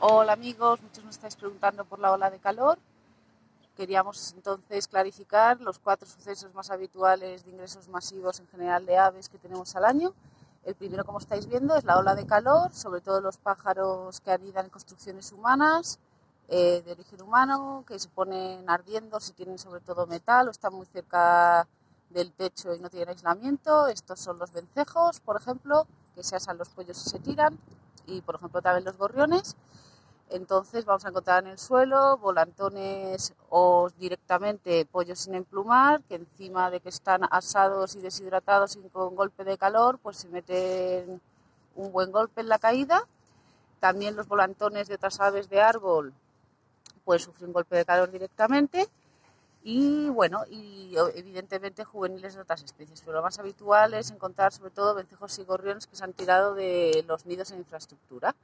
Hola amigos, muchos nos estáis preguntando por la ola de calor. Queríamos entonces clarificar los cuatro sucesos más habituales de ingresos masivos en general de aves que tenemos al año. El primero, como estáis viendo, es la ola de calor, sobre todo los pájaros que anidan en construcciones humanas eh, de origen humano, que se ponen ardiendo si tienen sobre todo metal o están muy cerca del techo y no tienen aislamiento. Estos son los vencejos, por ejemplo, que se asan los pollos y se tiran, y por ejemplo también los gorriones. Entonces vamos a encontrar en el suelo volantones o directamente pollos sin emplumar, que encima de que están asados y deshidratados y con golpe de calor, pues se meten un buen golpe en la caída. También los volantones de otras aves de árbol pueden sufrir un golpe de calor directamente y bueno, y evidentemente juveniles de otras especies, pero lo más habitual es encontrar sobre todo vencejos y gorriones que se han tirado de los nidos en infraestructura.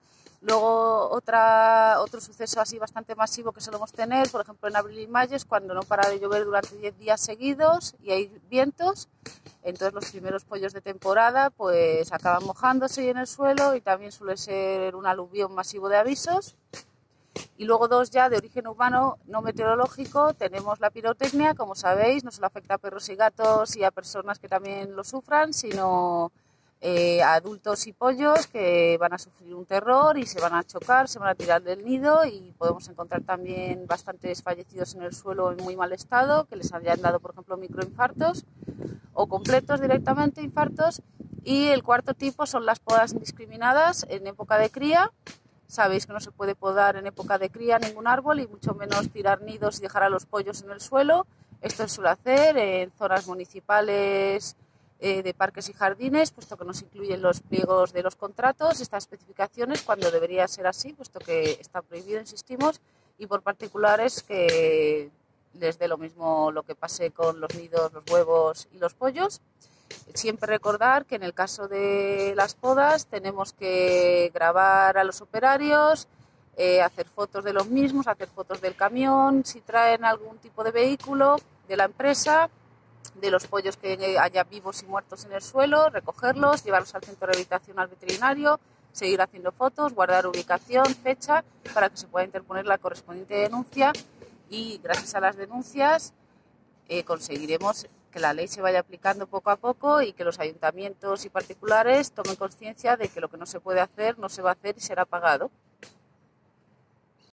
Luego otra, otro suceso así bastante masivo que solemos tener, por ejemplo en abril y mayo, es cuando no para de llover durante 10 días seguidos y hay vientos, entonces los primeros pollos de temporada pues acaban mojándose en el suelo y también suele ser un aluvión masivo de avisos. Y luego dos ya de origen humano no meteorológico, tenemos la pirotecnia, como sabéis, no solo afecta a perros y gatos y a personas que también lo sufran, sino eh, a adultos y pollos que van a sufrir un terror y se van a chocar, se van a tirar del nido y podemos encontrar también bastantes fallecidos en el suelo en muy mal estado, que les hayan dado, por ejemplo, microinfartos o completos directamente infartos. Y el cuarto tipo son las podas indiscriminadas en época de cría, Sabéis que no se puede podar en época de cría ningún árbol y mucho menos tirar nidos y dejar a los pollos en el suelo. Esto se suele hacer en zonas municipales eh, de parques y jardines, puesto que no se incluyen los pliegos de los contratos, estas especificaciones, cuando debería ser así, puesto que está prohibido, insistimos, y por particulares que les dé lo mismo lo que pase con los nidos, los huevos y los pollos. Siempre recordar que en el caso de las podas tenemos que grabar a los operarios, eh, hacer fotos de los mismos, hacer fotos del camión, si traen algún tipo de vehículo de la empresa, de los pollos que haya vivos y muertos en el suelo, recogerlos, llevarlos al centro de rehabilitación al veterinario, seguir haciendo fotos, guardar ubicación, fecha, para que se pueda interponer la correspondiente denuncia y gracias a las denuncias eh, conseguiremos que la ley se vaya aplicando poco a poco y que los ayuntamientos y particulares tomen conciencia de que lo que no se puede hacer no se va a hacer y será pagado.